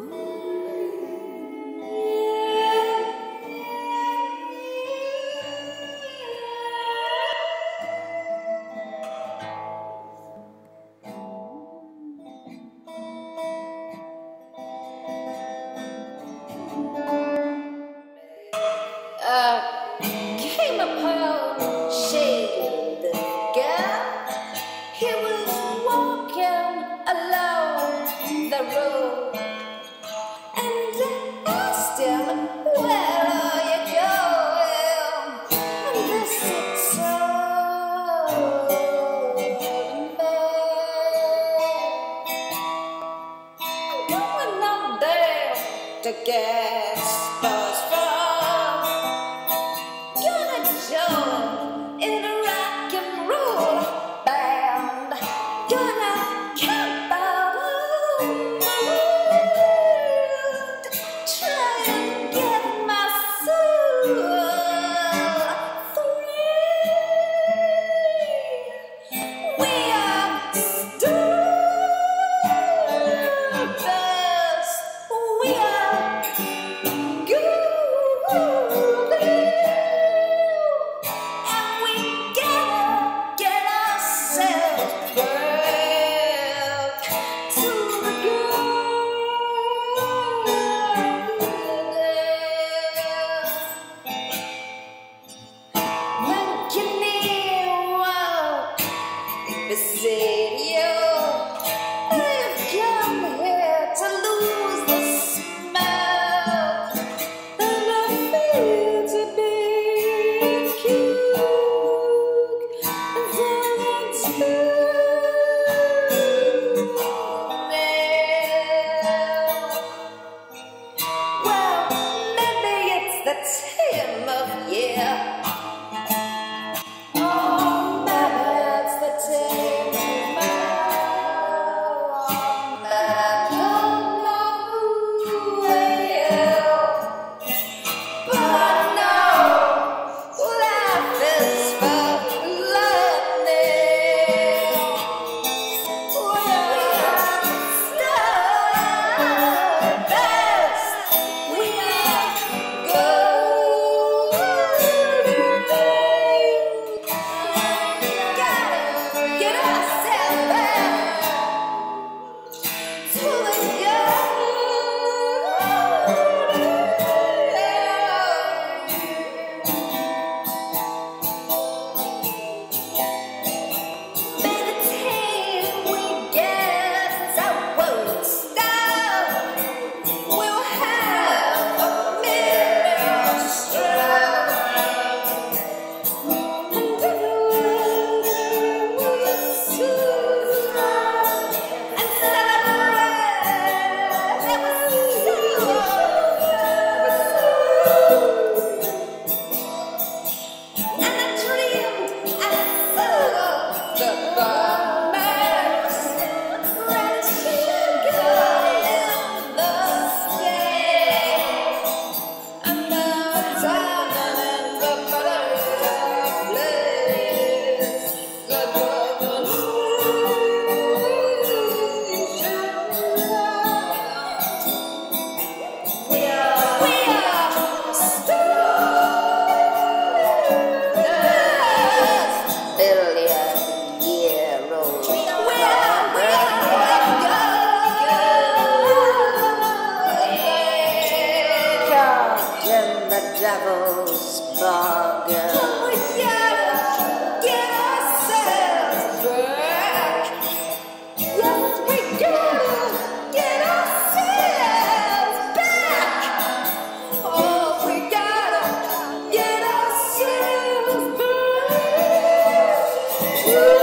Ooh. to get those from. Gonna the in the Woo!